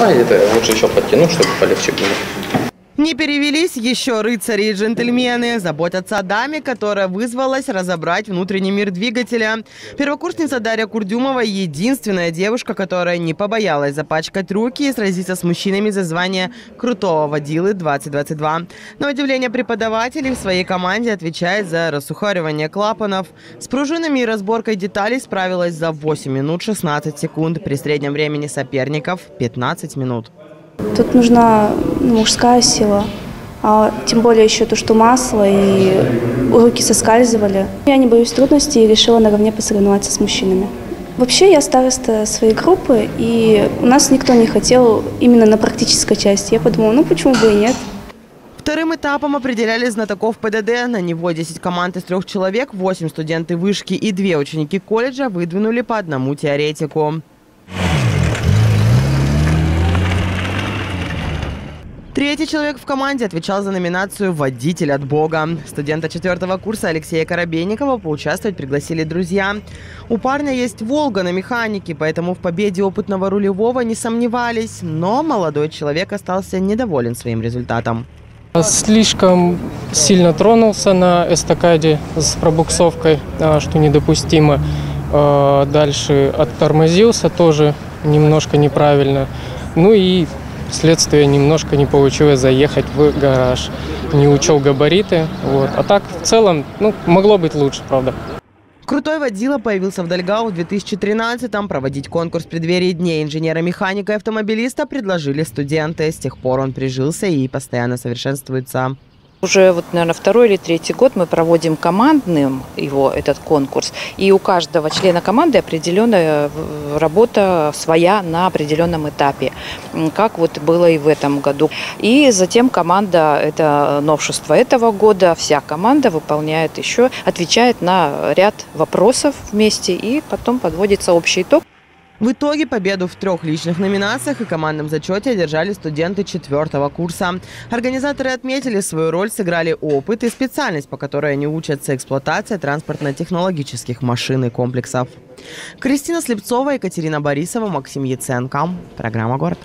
Давай это лучше еще подтяну, чтобы полегче было. Не перевелись еще рыцари и джентльмены. Заботятся о даме, которая вызвалась разобрать внутренний мир двигателя. Первокурсница Дарья Курдюмова – единственная девушка, которая не побоялась запачкать руки и сразиться с мужчинами за звание крутого водилы 2022. На удивление преподавателей в своей команде отвечает за рассухаривание клапанов. С пружинами и разборкой деталей справилась за 8 минут 16 секунд. При среднем времени соперников – 15 минут. Тут нужна мужская сила, а тем более еще то, что масло и руки соскальзывали. Я не боюсь трудностей и решила наравне посоревноваться с мужчинами. Вообще я староста своей группы, и у нас никто не хотел именно на практической части. Я подумала, ну почему бы и нет. Вторым этапом определяли знатоков ПДД. На него 10 команд из трех человек, 8 студенты вышки и 2 ученики колледжа выдвинули по одному теоретику. Третий человек в команде отвечал за номинацию «Водитель от Бога». Студента четвертого курса Алексея Коробейникова поучаствовать пригласили друзья. У парня есть «Волга» на механике, поэтому в победе опытного рулевого не сомневались. Но молодой человек остался недоволен своим результатом. Слишком сильно тронулся на эстакаде с пробуксовкой, а, что недопустимо. А, дальше оттормозился тоже немножко неправильно. Ну и Следствие немножко не получилось заехать в гараж. Не учел габариты. Вот. А так, в целом, ну, могло быть лучше, правда. Крутой водила появился в Дальгау в 2013-м. Проводить конкурс в преддверии Дней инженера-механика и автомобилиста предложили студенты. С тех пор он прижился и постоянно совершенствуется. Уже вот, наверное, второй или третий год мы проводим командным его, этот конкурс. И у каждого члена команды определенная э, работа своя на определенном этапе, как вот было и в этом году. И затем команда, это новшество этого года, вся команда выполняет еще, отвечает на ряд вопросов вместе, и потом подводится общий итог. В итоге победу в трех личных номинациях и командном зачете одержали студенты четвертого курса. Организаторы отметили, свою роль сыграли опыт и специальность, по которой они учатся эксплуатация транспортно-технологических машин и комплексов. Кристина Слепцова, Екатерина Борисова, Максим Яценко. Программа «Город».